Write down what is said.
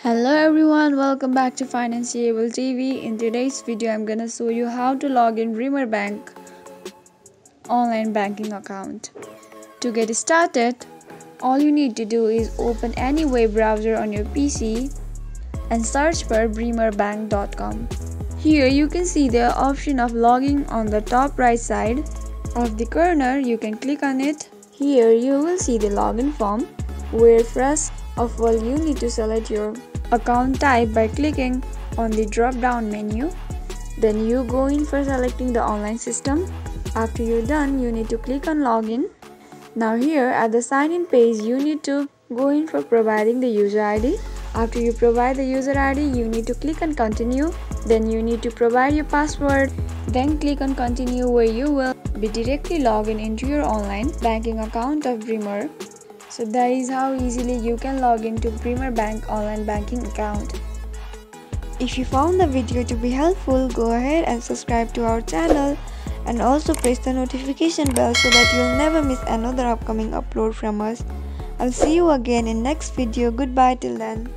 Hello everyone, welcome back to Financeable TV. In today's video, I'm gonna show you how to log in Bremer Bank online banking account. To get started, all you need to do is open any web browser on your PC and search for bremerbank.com. Here you can see the option of logging on the top right side of the corner. You can click on it. Here you will see the login form where first of all you need to select your account type by clicking on the drop down menu. Then you go in for selecting the online system. After you're done you need to click on login. Now here at the sign in page you need to go in for providing the user id after you provide the user id you need to click on continue. Then you need to provide your password. Then click on continue where you will be directly logged into your online banking account of Bremer so that is how easily you can log into Bremer Bank online banking account. If you found the video to be helpful, go ahead and subscribe to our channel and also press the notification bell so that you'll never miss another upcoming upload from us. I'll see you again in next video. Goodbye till then.